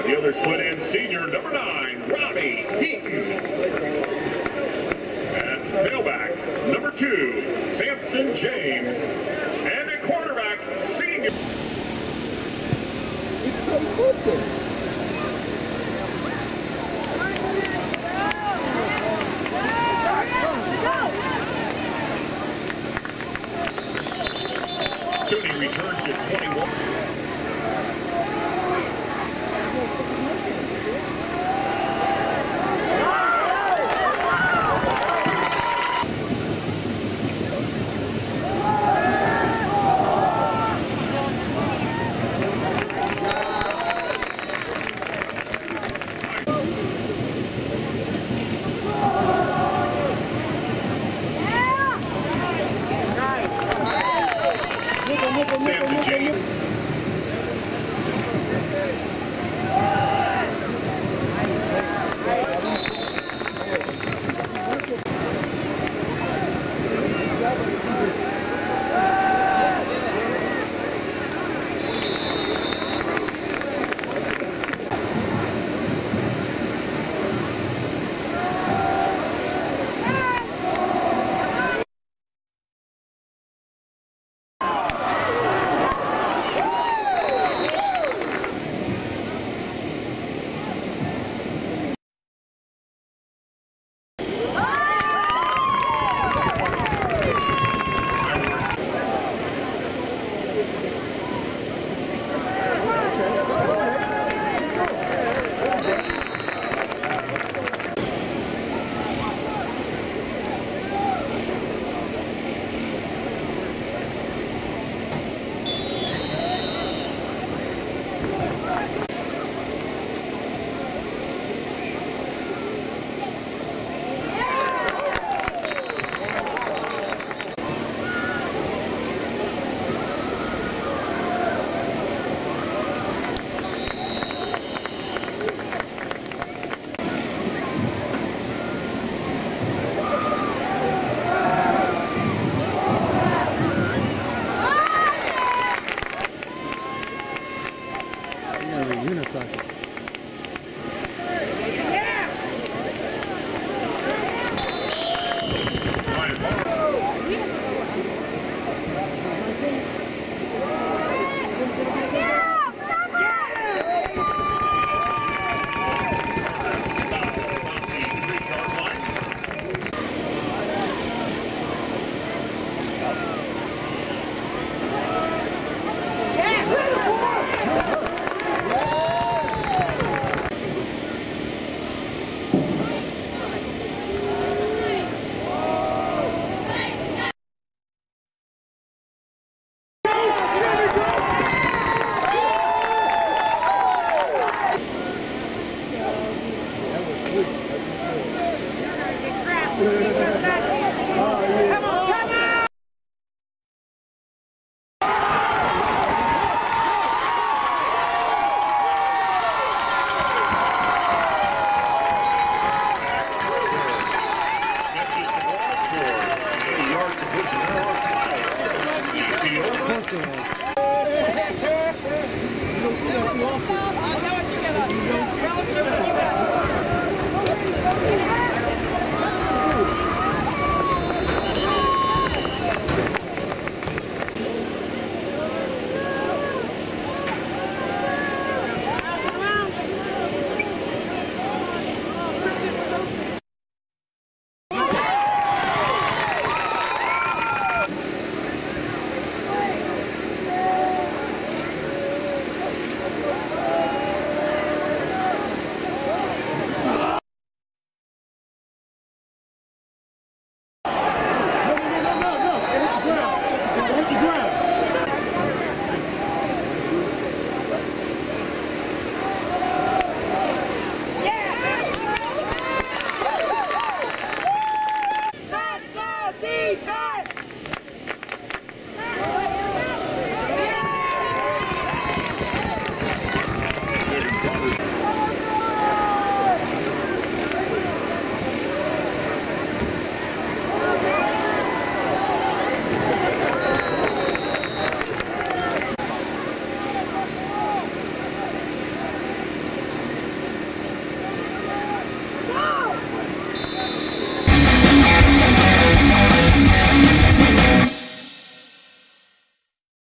Lara. The other split in senior number nine, Robbie Heaton. That's tailback number two, Sampson James. And a quarterback, senior. It's so good. returns at 21. Thank you.